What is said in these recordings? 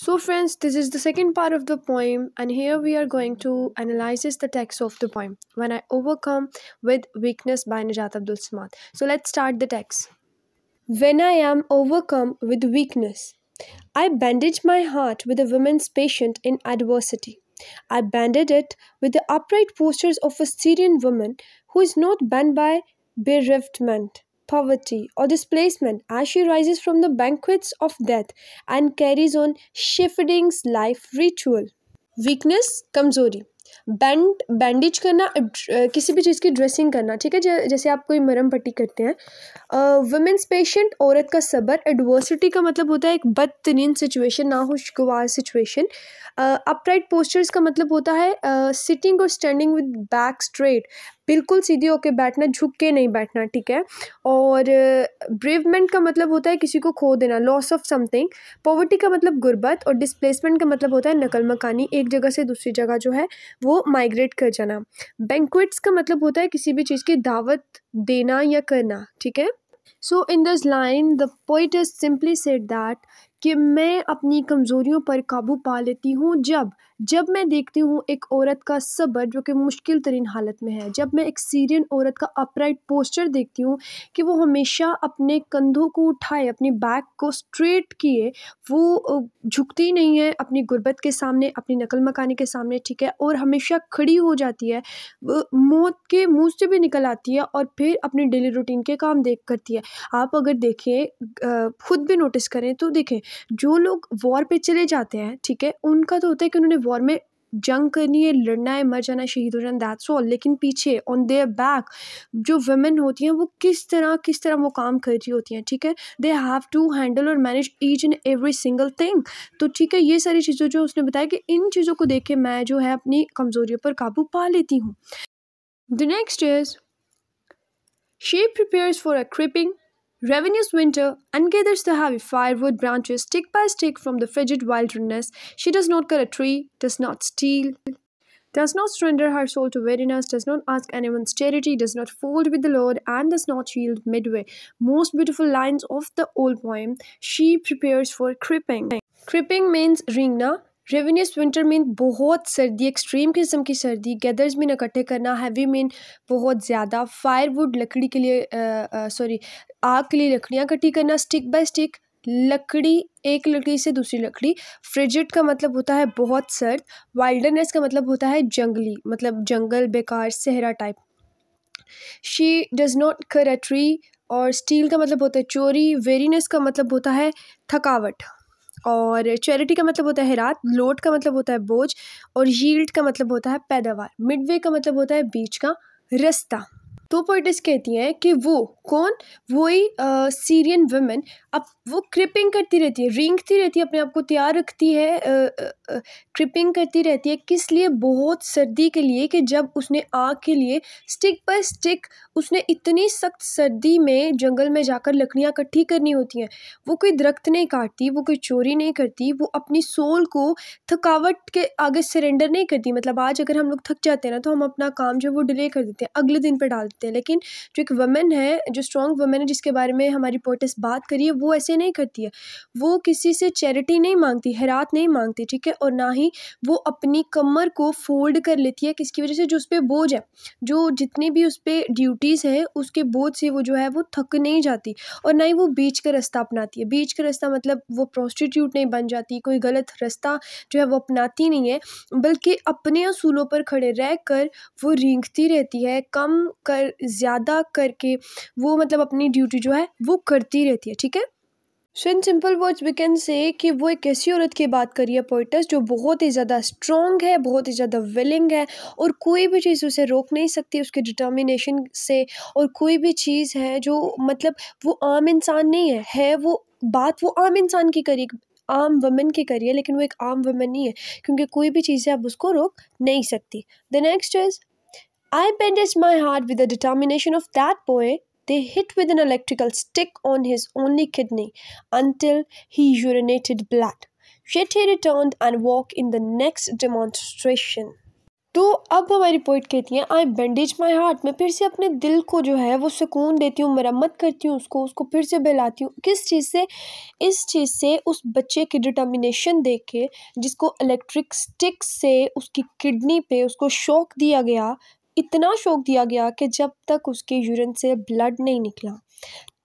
So, friends, this is the second part of the poem, and here we are going to analyze the text of the poem When I Overcome with Weakness by Najat Abdul Samad. So, let's start the text. When I am overcome with weakness, I bandage my heart with a woman's patient in adversity. I banded it with the upright postures of a Syrian woman who is not bent by bereavement poverty, or displacement as she rises from the banquets of death and carries on Shifding's life ritual. Weakness, कमज़ोरी। Band bandage करना किसी भी चीज़ की dressing करना ठीक है? जैसे आप कोई मरम पट्टी करते हैं वुमेंस पेशेंट औरत का सबर एडवर्सिटी का मतलब होता है एक बदतरीन सिचुएशन ना खुशगवार सिचुएशन अपराइट पोस्टर्स का मतलब होता है सिटिंग और स्टैंडिंग विद बैक स्ट्रेट बिल्कुल सीधी होके बैठना, झुक के नहीं बैठना, ठीक है? और ब्रेवमेंट का मतलब होता है किसी को खो देना लॉस ऑफ़ समथिंग पॉवर्टी का मतलब गुर्बत और डिस्प्लेसमेंट का मतलब होता है नकल मकानी, एक जगह से दूसरी जगह जो है, वो माइग्रेट कर जाना. बैंकुट्स का मतलब होता है किसी भी चीज़ की दावत देना या करना, ठीक है? So in this line the poet simply said that कि मैं अपनी कमज़ोरियों पर काबू पा लेती हूँ जब जब मैं देखती हूँ एक औरत का सब्र, जो कि मुश्किल तरीन हालत में है, जब मैं एक सीरियन औरत का अपराइट पोस्चर देखती हूँ कि वो हमेशा अपने कंधों को उठाए, अपनी बैक को स्ट्रेट किए, वो झुकती नहीं है अपनी गुर्बत के सामने, अपनी नकल मकानी के सामने, ठीक है, और हमेशा खड़ी हो जाती है मौत के मुँह से भी निकल आती है और फिर अपनी डेली रूटीन के काम देख करती है। आप अगर देखें खुद भी नोटिस करें तो देखें जो लोग वॉर पे चले जाते हैं, ठीक है? उनका तो होता है कि उन्होंने वॉर में जंग करनी है, लड़ना है, मर जाना शहीद हो जाना दैट्स ऑल लेकिन पीछे ऑन देयर बैक जो वुमेन होती हैं, वो किस तरह किस तरह वो काम कर रही होती हैं, ठीक है? दे हैव टू हैंडल और manage each and every single thing तो ठीक है, ये सारी चीज़ें जो उसने बताया कि इन चीज़ों को देख के मैं जो है अपनी कमज़ोरियों पर काबू पा लेती हूँ। The next is she prepares for a creeping Revenues winter and gathers the heavy firewood branches stick by stick from the frigid wilderness. She does not cut a tree, does not steal, does not surrender her soul to weariness, does not ask anyone's charity, does not fold with the Lord, and does not yield midway. Most beautiful lines of the old poem. She prepares for creeping. Creeping means ringna, revenues winter mean बहुत सर्दी extreme किस्म की सर्दी gathers mean इकट्ठे करना heavy mean बहुत ज़्यादा firewood लकड़ी के लिए सॉरी आग के लिए लकड़ियाँ इकट्ठी करना स्टिक बाय स्टिक लकड़ी, एक लकड़ी से दूसरी लकड़ी फ्रिजिड का मतलब होता है बहुत सर्द वाइल्डरनेस का मतलब होता है जंगली मतलब जंगल, बेकार, सहरा टाइप शी डज़ नॉट कर अ ट्री और स्टील का मतलब होता है चोरी वेरीनेस का मतलब होता है थकावट. और चैरिटी का मतलब होता है रात लोड का मतलब होता है बोझ और यील्ड का मतलब होता है पैदावार मिडवे का मतलब होता है बीच का रास्ता। तो पोइटिस कहती हैं कि वो कौन? वही सीरियन वुमेन अब वो क्रिपिंग करती रहती है, रिंगती रहती है, अपने आप को तैयार रखती है क्रिपिंग करती रहती है किस लिए? बहुत सर्दी के लिए कि जब उसने आग के लिए स्टिक बाय स्टिक उसने इतनी सख्त सर्दी में जंगल में जाकर लकड़ियाँ इकट्ठी करनी होती हैं। वो कोई दरख्त नहीं काटती, वो कोई चोरी नहीं करती, वो अपनी सोल को थकावट के आगे सरेंडर नहीं करती। मतलब आज अगर हम लोग थक जाते हैं ना तो हम अपना काम जो वो डिले कर देते हैं, अगले दिन पर डाल देते हैं। लेकिन जो एक वमेन है, जो स्ट्रॉन्ग वमेन है, जिसके बारे में हमारी पोइटिस बात करिए वो ऐसे नहीं करती है। वो किसी से चैरिटी नहीं मांगती, हैरात नहीं मांगती, ठीक है? और ना ही वो अपनी कमर को फोल्ड कर लेती है किसकी वजह से? जो उस पर बोझ है। जो जितनी भी उस पर ड्यूटीज़ हैं, उसके बोझ से वो जो है, वो थक नहीं जाती। और ना ही वो बीच का रास्ता अपनाती है। बीच का रास्ता मतलब वो प्रोस्टिट्यूट नहीं बन जाती, कोई गलत रास्ता जो है, वो अपनाती नहीं है। बल्कि अपने असूलों पर खड़े रह कर वो रेंगती रहती है, कम कर ज़्यादा करके वो मतलब अपनी ड्यूटी जो है, वो करती रहती है, ठीक है? So in simple words we can say कि वो एक ऐसी औरत की बात करी है पोइटस जो बहुत ही ज़्यादा स्ट्रॉन्ग है, बहुत ही ज़्यादा विलिंग है और कोई भी चीज़ उसे रोक नहीं सकती, उसके डिटर्मिनेशन से और कोई भी चीज़ है जो मतलब वो आम इंसान नहीं है है वो बात वो आम इंसान की करी, आम वमेन की करी है, लेकिन वो एक आम वमेन नहीं है, क्योंकि कोई भी चीज़ है, आप उसको रोक नहीं सकती। The next is I bandaged my heart with the determination of that boy. They hit with an electrical stick on his only kidney until he urinated blood. Yet he returned and walked in the next demonstration. तो अब हमारी poet कहती हैं I bandage my heart मैं फिर से अपने दिल को जो है वो सुकून देती हूँ मरम्मत करती हूँ उसको उसको फिर से बहलाती हूँ किस चीज़ से इस चीज़ से उस बच्चे की डिटर्मिनेशन देख के जिसको इलेक्ट्रिक स्टिक से उसकी किडनी पे उसको शौक दिया गया इतना शौक दिया गया कि जब तक उसके यूरिन से ब्लड नहीं निकला,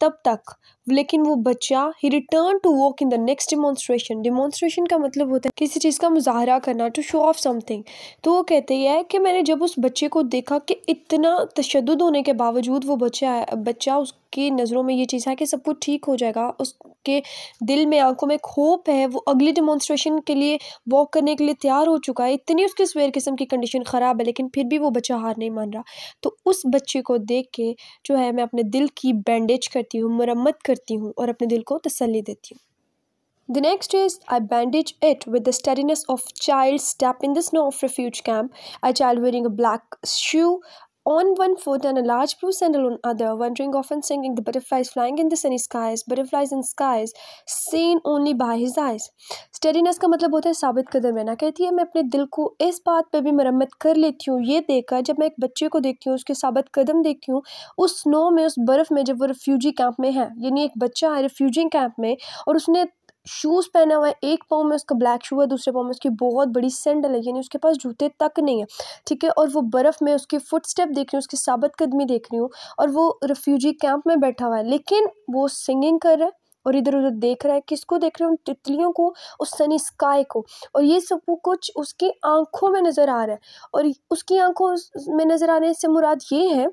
तब तक लेकिन वो बच्चा ही return to walk in the next demonstration demonstration का मतलब होता है किसी चीज़ का मुजाहरा करना टू शो ऑफ़ समथिंग तो वो कहते हैं कि मैंने जब उस बच्चे को देखा कि इतना तशद होने के बावजूद वो बच्चा बच्चा उसकी नज़रों में ये चीज़ है कि सब कुछ ठीक हो जाएगा, उसके दिल में, आँखों में खोप है, वो अगली डिमॉन्स्ट्रेशन के लिए वॉक करने के लिए तैयार हो चुका है। इतनी उसकी स्वेयर किस्म की कंडीशन ख़राब है, लेकिन फिर भी वो बच्चा हार नहीं मान रहा। तो उस बच्चे को देख के जो है, मैं अपने दिल की बैंडेज करती हूँ, मरम्मत करती हूँ और अपने दिल को तसली देती हूँ। The next is I bandage it with the steadiness of child step in the snow of refuge camp I child wearing a black shoe on one foot and a large blue sandal on other, wandering off and singing the butterflies flying in the sunny skies, butterflies in skies, seen only by his eyes. Steadiness का मतलब होता है साबित कदम रहना कहती है मैं अपने दिल को इस बात पे भी मरम्मत कर लेती हूँ ये देखकर जब मैं एक बच्चे को देखती हूँ उसके साबित कदम देखती हूँ उस स्नो में उस बर्फ़ में जब वो रिफ्यूजी कैंप में है यानी एक बच्चा है रिफ्यूजी कैंप में और उसने शूज़ पहना हुआ है, एक पाँव में उसका ब्लैक शू है, दूसरे पाँव में उसकी बहुत बड़ी सैंडल है, यानी उसके पास जूते तक नहीं है, ठीक है? और वो बर्फ़ में उसके फुट स्टेप देख रही हूँ, उसकी साबित कदमी देख रही हूँ, और वो रिफ्यूजी कैंप में बैठा हुआ है, लेकिन वो सिंगिंग कर रहा है, और इधर उधर देख रहा है, किसको देख रहे हैं? उन तितलियों को, उस सनी स्काई को, और ये सब कुछ उसकी आँखों में नज़र आ रहा है, और उसकी आँखों में नज़र आने से मुराद ये है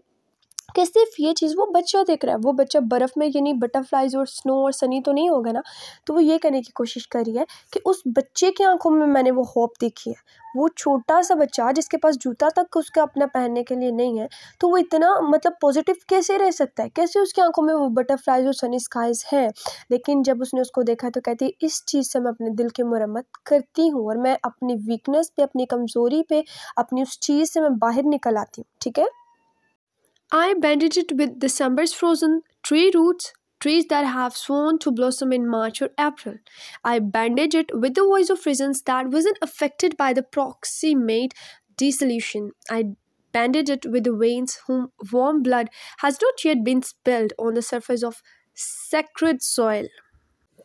कि सिर्फ़ ये चीज़, वो बच्चा देख रहा है। वो बच्चा बर्फ़ में, यानी बटरफ्लाइज और स्नो और सनी तो नहीं होगा ना? तो वो ये करने की कोशिश कर रही है कि उस बच्चे की आँखों में मैंने वो होप देखी है। वो छोटा सा बच्चा जिसके पास जूता तक उसका अपना पहनने के लिए नहीं है तो वो इतना मतलब पॉजिटिव कैसे रह सकता है? कैसे उसकी आँखों में वो बटरफ्लाइज और सनी स्काइज हैं? लेकिन जब उसने उसको देखा तो कहती है, इस चीज़ से मैं अपने दिल की मरम्मत करती हूँ और मैं अपनी वीकनेस पे, अपनी कमज़ोरी पे, अपनी उस चीज़ से मैं बाहर निकल आती हूँ। ठीक है? I bandage it with December's frozen tree roots, trees that have sworn to blossom in March or April. I bandage it with the voice of reasons that wasn't affected by the proximate dissolution. I bandage it with the veins whom warm blood has not yet been spilled on the surface of sacred soil.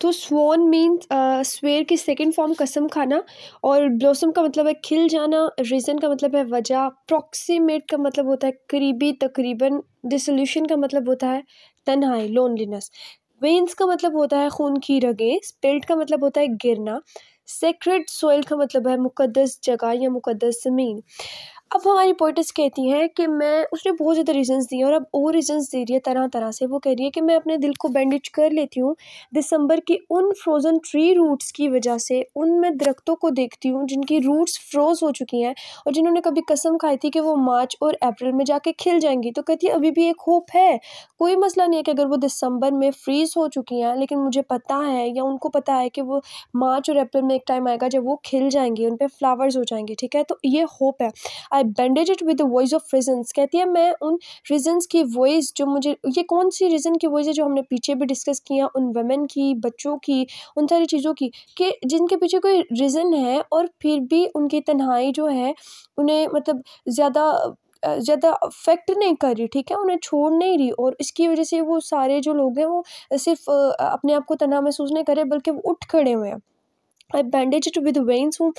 तो sworn means swear की second form कसम खाना और blossom का मतलब है खिल जाना रीज़न का मतलब है वजह प्रॉक्सीमेट का मतलब होता है करीबी, तकरीबन डिसोल्यूशन का मतलब होता है तनहाई लोनलीनेस वेंस का मतलब होता है खून की रगें स्पेल्ट का मतलब होता है गिरना. सेक्रेट सोइल का मतलब है मुकदस जगह या मुकदस ज़मीन। अब हमारी पोइटस कहती हैं कि मैं, उसने बहुत ज़्यादा रीज़न्स दिए और अब और रीज़न्स दे रही है तरह तरह से। वो कह रही है कि मैं अपने दिल को बैंडेज कर लेती हूँ दिसंबर की उन फ्रोज़न ट्री रूट्स की वजह से, उन मैं दरख्तों को देखती हूँ जिनकी रूट्स फ्रोज़ हो चुकी हैं और जिन्होंने कभी कसम खाई थी कि वो मार्च और अप्रैल में जाके खिल जाएँगी। तो कहती है, अभी भी एक होप है। कोई मसला नहीं है कि अगर वो दिसंबर में फ्रीज़ हो चुकी हैं, लेकिन मुझे पता है या उनको पता है कि वो मार्च और अप्रैल में एक टाइम आएगा जब वो खिल जाएँगी, उन पर फ्लावर्स हो जाएँगे, ठीक है? तो ये होप है। I bandage it with the voice of reasons कहती है, मैं उन रीजन्स की वॉइस जो मुझे, ये कौन सी रीज़न की वॉइस है जो हमने पीछे भी डिस्कस किया, उन वमेन की, बच्चों की, उन सारी चीज़ों की, कि जिनके पीछे कोई रीज़न है और फिर भी उनकी तन्हाई जो है, उन्हें मतलब ज़्यादा ज़्यादा अफेक्ट नहीं कर रही, ठीक है? उन्हें छोड़ नहीं रही और इसकी वजह से वो सारे जो लोग हैं वो सिर्फ़ अपने आप को तनहा महसूस नहीं करे बल्कि वो उठ खड़े हुए हैं। I bandage it with veins हूँ।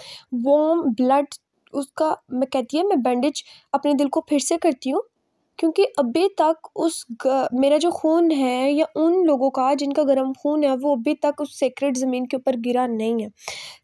वॉम ब्लड उसका मैं कहती है मैं बैंडेज अपने दिल को फिर से करती हूँ क्योंकि अभी तक उस ग, मेरा जो खून है या उन लोगों का जिनका गर्म खून है वो अभी तक उस सेक्रेट ज़मीन के ऊपर गिरा नहीं है।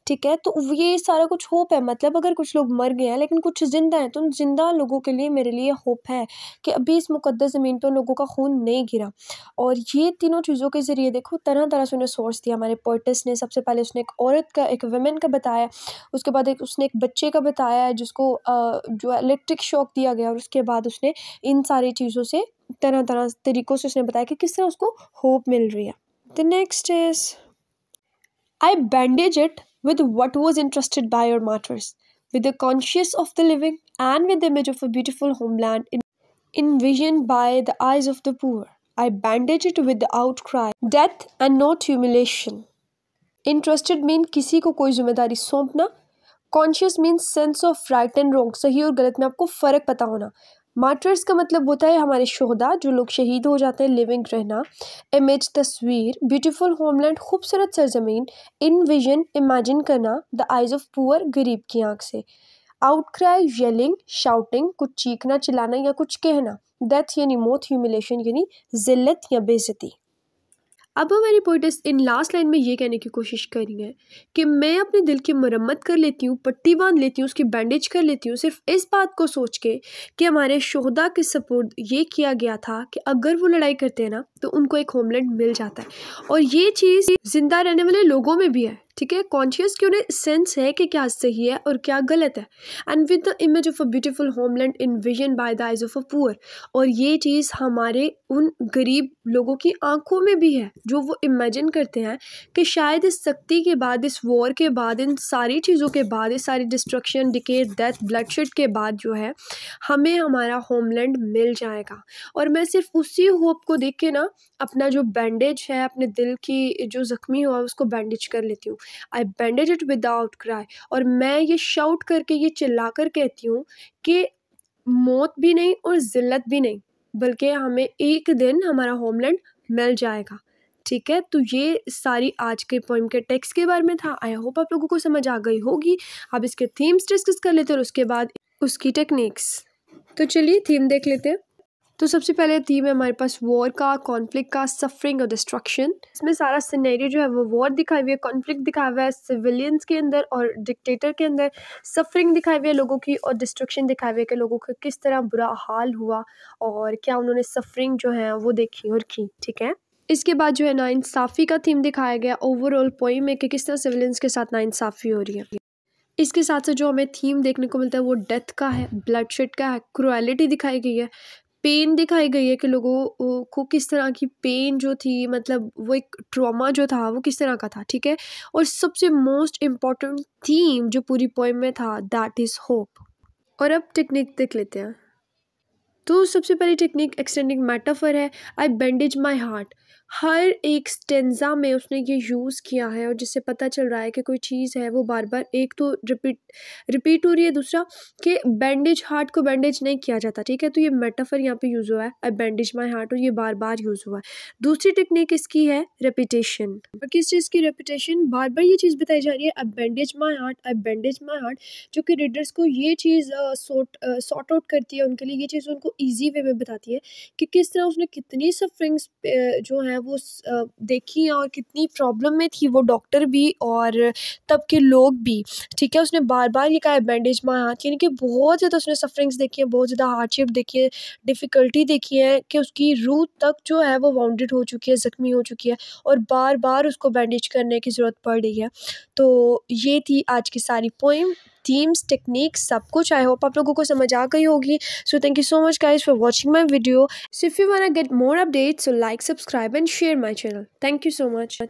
ठीक है? तो ये सारा कुछ होप है। मतलब अगर कुछ लोग मर गए हैं, लेकिन कुछ ज़िंदा हैं तो उन ज़िंदा लोगों के लिए मेरे लिए होप है कि अभी इस मुकदस ज़मीन पर लोगों का खून नहीं गिरा। और ये तीनों चीज़ों के ज़रिए देखो, तरह तरह से उन्हें सोर्स दिया। हमारे पोइटिस ने सबसे पहले उसने एक औरत का, एक वमेन का बताया, उसके बाद एक, उसने एक बच्चे का बताया, जिसको जो इलेक्ट्रिक शॉक दिया गया। और उसके बाद उसने इन सारी चीज़ों से तरह तरह तरीक़ों से उसने बताया कि किस तरह उसको होप मिल रही है। The next is I bandage it with what was entrusted by your martyrs, with the conscience of the living, and with the image of a beautiful homeland envisioned by the eyes of the poor. I bandage it with the outcry, death and not humiliation. Entrusted mean किसी को कोई जिम्मेदारी सौंपना conscious means sense of right and wrong सही और गलत में आपको फ़र्क पता होना मार्टर्स का मतलब होता है हमारे शहदा, जो लोग शहीद हो जाते हैं लिविंग रहना। इमेज तस्वीर ब्यूटीफुल होमलैंड खूबसूरत सरजमीन इन विजन इमेजिन करना द आइज़ ऑफ़ पुअर गरीब की आँख से। आउटक्राई येलिंग शाउटिंग कुछ चीखना, चिल्लाना या कुछ कहना। डेथ यानी मौत ह्यूमिलेशन यानी जिल्लत या बेजती अब हमारी पोइटिस इन लास्ट लाइन में ये कहने की कोशिश कर रही है कि मैं अपने दिल की मरम्मत कर लेती हूँ, पट्टी बाँध लेती हूँ, उसकी बैंडेज कर लेती हूँ, सिर्फ़ इस बात को सोच के कि हमारे शहदा के सपोर्ट ये किया गया था कि अगर वो लड़ाई करते हैं ना तो उनको एक होमलैंड मिल जाता है। और ये चीज़ ज़िंदा रहने वाले लोगों में भी है, ठीक है? कॉन्शियस कि उन्हें सेंस है कि क्या सही है और क्या गलत है। And with the image of a beautiful homeland in vision by the eyes of a poor और ये चीज़ हमारे उन गरीब लोगों की आँखों में भी है, जो वो इमेजिन करते हैं कि शायद इस सख्ती के बाद, इस वॉर के बाद, इन सारी चीज़ों के बाद, इस सारी डिस्ट्रक्शन डिकेट डेथ ब्लडशेड के बाद जो है, हमें हमारा होमलैंड मिल जाएगा। और मैं सिर्फ़ उसी होप को देख के ना अपना जो बैंडेज है, अपने दिल की जो ज़ख्मी हुआ उसको बैंडेज कर लेती हूँ। I bandage it without cry और मैं ये शाउट करके, ये चिल्ला कर कहती हूँ कि मौत भी नहीं और ज़िल्लत भी नहीं, बल्कि हमें एक दिन हमारा होमलैंड मिल जाएगा। ठीक है? तो ये सारी आज के पोइम के टेक्स्ट के बारे में था। आई होप आप लोगों को समझ आ गई होगी। अब इसके थीम्स डिस्कस कर लेते और उसके बाद उसकी टेक्निक्स तो चलिए थीम देख लेते हैं। तो सबसे पहले थीम है हमारे पास वॉर का कॉन्फ्लिक्ट का सफरिंग और डिस्ट्रक्शन इसमें सारा सिनेरियो जो है वो वॉर दिखाई हुई है कॉन्फ्लिक्ट दिखाया हुआ है सिविलियंस के अंदर और डिक्टेटर के अंदर। सफरिंग दिखाई हुई है लोगों की और डिस्ट्रक्शन दिखाई हुई है कि लोगों का किस तरह बुरा हाल हुआ और क्या उन्होंने सफरिंग जो है वो देखी और की, ठीक है? इसके बाद जो है ना इंसाफ़ी का थीम दिखाया गया ओवरऑल पोइम में कि किस तरह सिविलियंस के साथ ना इंसाफ़ी हो रही है। इसके साथ साथ जो हमें थीम देखने को मिलता है वो डेथ का है ब्लड शेड का है क्रुएलिटी दिखाई गई है। पेन दिखाई गई है कि लोगों को किस तरह की पेन जो थी मतलब वो एक ट्रॉमा जो था, वो किस तरह का था, ठीक है? और सबसे मोस्ट इंपॉर्टेंट थीम जो पूरी पोइम में था दैट इज़ होप और अब टेक्निक देख लेते हैं। तो सबसे पहली टेक्निक एक्सटेंडिंग मेटाफर है आई बैंडेज माई हार्ट हर एक स्टेंजा में उसने ये यूज़ किया है और जिससे पता चल रहा है कि कोई चीज़ है, वो बार बार एक तो रिपीट रिपीट हो रही है, दूसरा कि बैंडेज हार्ट को बैंडेज नहीं किया जाता, ठीक है? तो ये मेटाफर यहाँ पे यूज़ हुआ है आई बैंडेज माई हार्ट और ये बार बार यूज़ हुआ है। दूसरी टेक्निक इसकी है रेपिटेशन और किस चीज़ की रेपिटेशन बार बार ये चीज़ बताई जा रही है I bandage my heart I bandage my heart जो कि रीडर्स को ये चीज़ सॉर्ट सॉर्ट आउट करती है उनके लिए, ये चीज़ उनको ईजी वे में बताती है कि किस तरह उसने कितनी सफरिंग्स जो है वो देखी हैं और कितनी प्रॉब्लम में थी वो डॉक्टर भी और तब के लोग भी। ठीक है, उसने बार बार ये कहा है बैंडेज माई हाथ, यानी कि बहुत ज़्यादा उसने सफरिंग्स देखी है, बहुत ज़्यादा हार्डशिप देखी है डिफ़िकल्टी देखी है कि उसकी रूह तक जो है वो वाउंडेड हो चुकी है, ज़ख्मी हो चुकी है और बार बार उसको बैंडेज करने की ज़रूरत पड़ रही है। तो ये थी आज की सारी पोइम थीम्स टेक्निक सब कुछ आई होप आप लोगों को समझ आ गई होगी। So thank you so much guys for watching my video so if you wanna get more update so like subscribe and share my channel thank you so much